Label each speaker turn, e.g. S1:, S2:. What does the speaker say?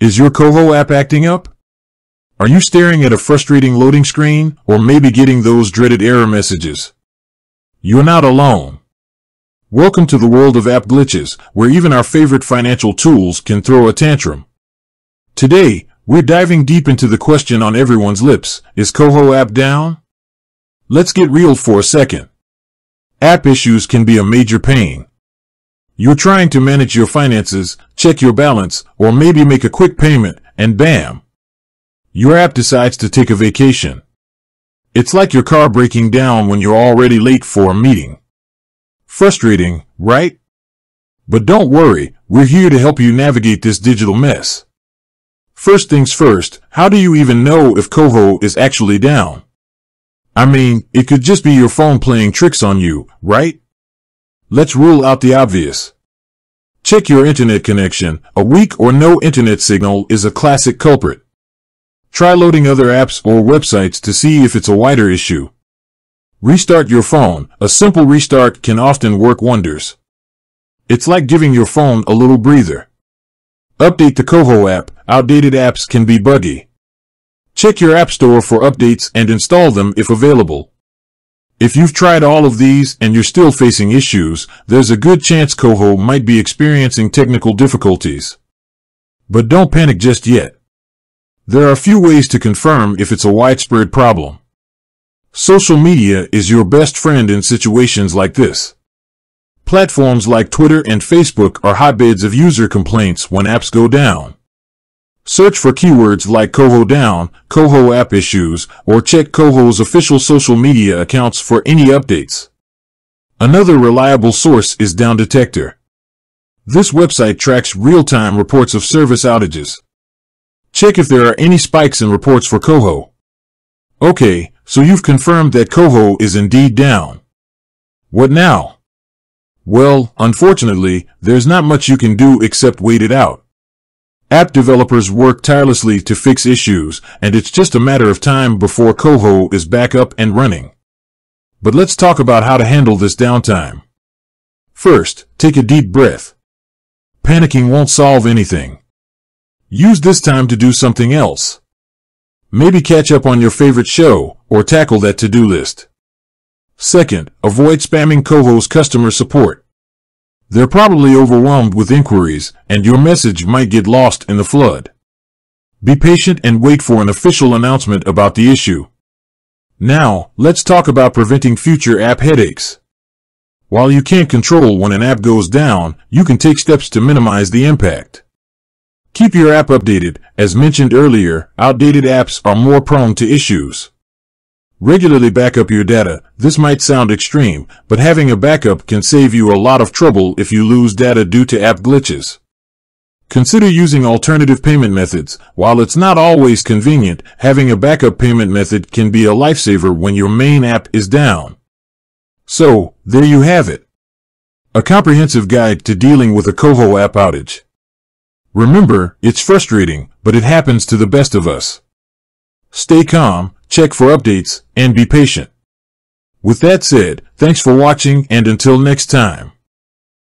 S1: Is your Koho app acting up? Are you staring at a frustrating loading screen or maybe getting those dreaded error messages? You're not alone. Welcome to the world of app glitches, where even our favorite financial tools can throw a tantrum. Today, we're diving deep into the question on everyone's lips, is Koho app down? Let's get real for a second. App issues can be a major pain. You're trying to manage your finances, check your balance, or maybe make a quick payment, and bam! Your app decides to take a vacation. It's like your car breaking down when you're already late for a meeting. Frustrating, right? But don't worry, we're here to help you navigate this digital mess. First things first, how do you even know if Koho is actually down? I mean, it could just be your phone playing tricks on you, right? Let's rule out the obvious. Check your internet connection. A weak or no internet signal is a classic culprit. Try loading other apps or websites to see if it's a wider issue. Restart your phone. A simple restart can often work wonders. It's like giving your phone a little breather. Update the Koho app. Outdated apps can be buggy. Check your app store for updates and install them if available. If you've tried all of these and you're still facing issues, there's a good chance Koho might be experiencing technical difficulties. But don't panic just yet. There are a few ways to confirm if it's a widespread problem. Social media is your best friend in situations like this. Platforms like Twitter and Facebook are hotbeds of user complaints when apps go down. Search for keywords like Koho down, Koho app issues, or check Koho's official social media accounts for any updates. Another reliable source is Down Detector. This website tracks real-time reports of service outages. Check if there are any spikes in reports for Koho. Okay, so you've confirmed that Koho is indeed down. What now? Well, unfortunately, there's not much you can do except wait it out. App developers work tirelessly to fix issues, and it's just a matter of time before Koho is back up and running. But let's talk about how to handle this downtime. First, take a deep breath. Panicking won't solve anything. Use this time to do something else. Maybe catch up on your favorite show, or tackle that to-do list. Second, avoid spamming Koho's customer support. They're probably overwhelmed with inquiries, and your message might get lost in the flood. Be patient and wait for an official announcement about the issue. Now, let's talk about preventing future app headaches. While you can't control when an app goes down, you can take steps to minimize the impact. Keep your app updated. As mentioned earlier, outdated apps are more prone to issues. Regularly back up your data. This might sound extreme, but having a backup can save you a lot of trouble if you lose data due to app glitches. Consider using alternative payment methods. While it's not always convenient, having a backup payment method can be a lifesaver when your main app is down. So, there you have it. A comprehensive guide to dealing with a Koho app outage. Remember, it's frustrating, but it happens to the best of us. Stay calm, check for updates, and be patient. With that said, thanks for watching and until next time.